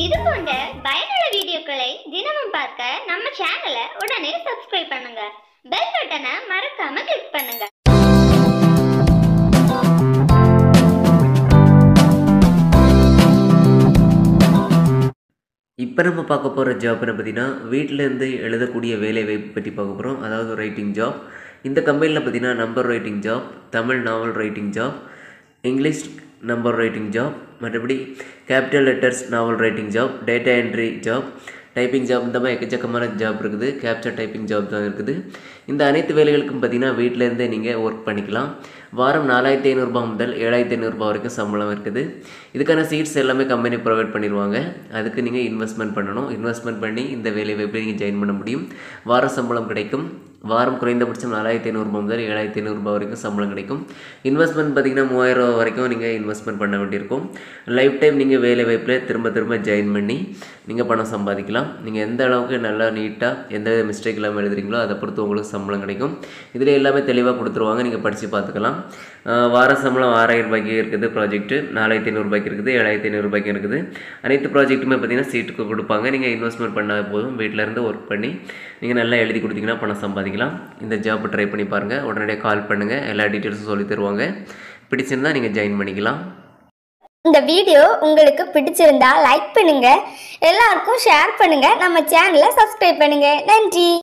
இது போன்ற பயனுள்ள வீடியோக்களை தினமும் பார்க்க நம்ம சேனலை உடனே சப்ஸ்கிரைப் பண்ணுங்க. பெல் பட்டனை மறக்காம கிளிக் பண்ணுங்க. இப்போ நம்ம பார்க்க போகிற ஜாப் என்ன பார்த்தீங்கன்னா வீட்டிலேருந்து எழுதக்கூடிய வேலை வாய்ப்பு பற்றி பார்க்க போகிறோம் அதாவது ரைட்டிங் ஜாப் இந்த கம்பெனியில் பார்த்தீங்கன்னா number writing job Tamil novel writing job English number writing job மற்றபடி capital letters novel writing job data entry job typing job இந்த மாதிரி எக்கச்சக்கமான ஜாப் இருக்குது. கேப்சர் டைப்பிங் ஜாப் தான் இருக்குது. இந்த அனைத்து வேலைகளுக்கும் பார்த்தீங்கன்னா வீட்டிலேருந்தே நீங்கள் ஒர்க் பண்ணிக்கலாம். வாரம் நாலாயிரத்தி ஐநூறுரூபா முதல் ஏழாயிரத்தி ஐநூறுரூபா வரைக்கும் சம்பளம் இருக்குது. இதுக்கான சீட்ஸ் எல்லாமே கம்பெனி ப்ரொவைட் பண்ணிடுவாங்க. அதுக்கு நீங்கள் இன்வெஸ்ட்மெண்ட் பண்ணணும். இன்வெஸ்ட்மெண்ட் பண்ணி இந்த வேலை வாய்ப்பில் நீங்கள் ஜாயின் பண்ண முடியும்? வார சம்பளம் கிடைக்கும். வாரம் குறைந்தபட்சம் நாலாயிரத்தி ஐநூறுரூபா முதல் ஏழாயிரத்தி ஐநூறுரூபா வரைக்கும் சம்பளம் கிடைக்கும். இன்வெஸ்ட்மெண்ட் பார்த்தீங்கன்னா மூவாயிரம் ரூபா வரைக்கும் நீங்கள் இன்வெஸ்ட்மெண்ட் பண்ண வேண்டியிருக்கும். லைஃப் டைம் நீங்கள் வேலை வாய்ப்பில் திரும்ப திரும்ப ஜாயின் பண்ணி நீங்கள் பணம் சம்பாதிக்கலாம். நீங்கள் எந்த அளவுக்கு நல்லா நீட்டாக எந்த மிஸ்டேக் இல்லாமல் எழுதுறீங்களோ அதை பொறுத்து உங்களுக்கு சம்பளம் கிடைக்கும். இதில் எல்லாமே தெளிவாக கொடுத்துருவாங்க நீங்கள் படித்து பார்த்துக்கலாம். வார சம்பளம் ஆறாயிரம் ரூபாய்க்கு இருக்குது ப்ராஜெக்ட்டு நாலாயிரத்தி ஐநூறுபாய்க்கு இருக்குது ஏழாயிரத்தி ஐநூறுபாய்க்கு இருக்குது. அனைத்து ப்ராஜெக்ட்டுமே பார்த்திங்கன்னா சீட்டுக்கு கொடுப்பாங்க. நீங்கள் இன்வெஸ்ட்மெண்ட் பண்ணால் போதும். வீட்டில் இருந்து ஒர்க் பண்ணி நீங்கள் நல்லா எழுதி கொடுத்தீங்கன்னா பணம் சம்பாதிக்கலாம். இந்த ஜாப் ட்ரை பண்ணி பாருங்கள் உடனடியாக கால் பண்ணுங்கள் எல்லா டீட்டெயில்ஸும் சொல்லி தருவாங்க. பிடிச்சிருந்தா நீங்கள் ஜாயின் பண்ணிக்கலாம். இந்த வீடியோ உங்களுக்கு பிடிச்சிருந்தா லைக் பண்ணுங்க. எல்லாருக்கும் ஷேர் பண்ணுங்க. நம்ம சேனலை சப்ஸ்கிரைப் பண்ணுங்க. நன்றி.